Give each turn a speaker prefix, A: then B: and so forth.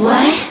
A: What?